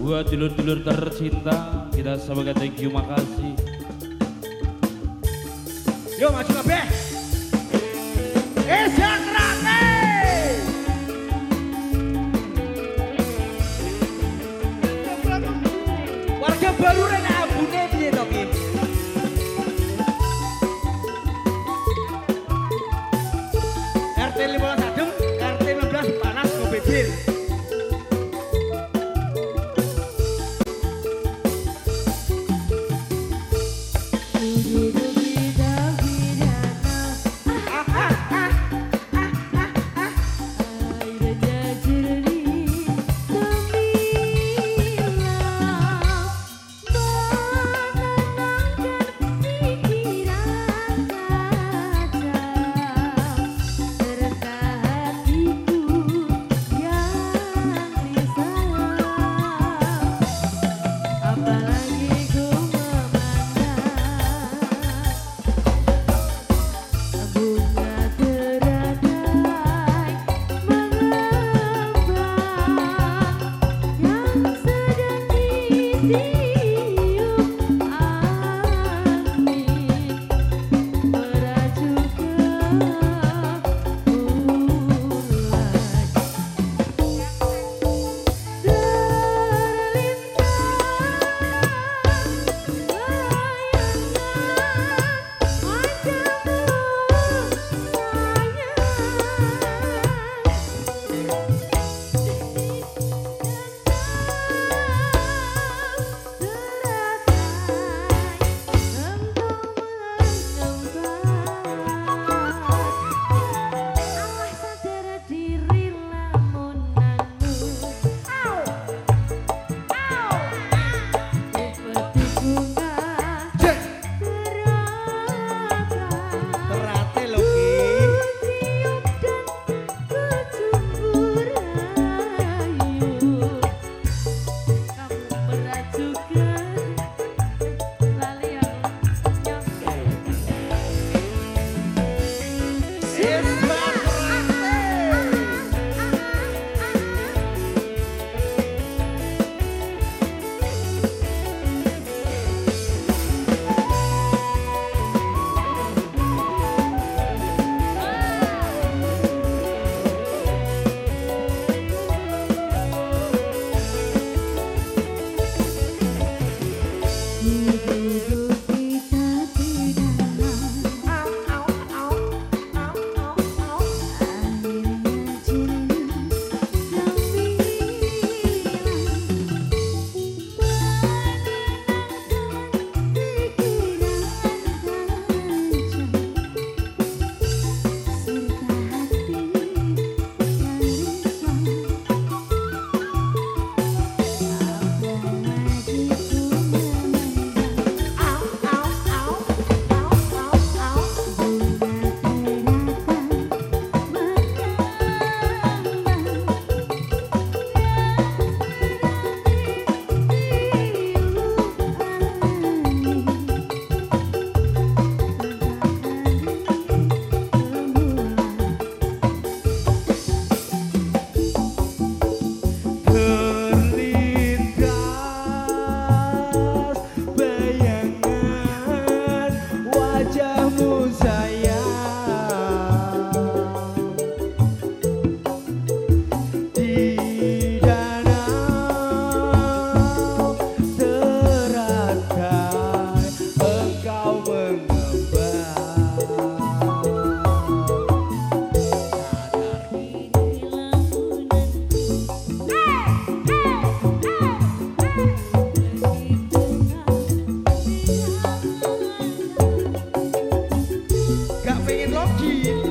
Buat dulur-dulur tercinta, kita sebagai thank you, makasih. Yo maju kabeh. see. made love.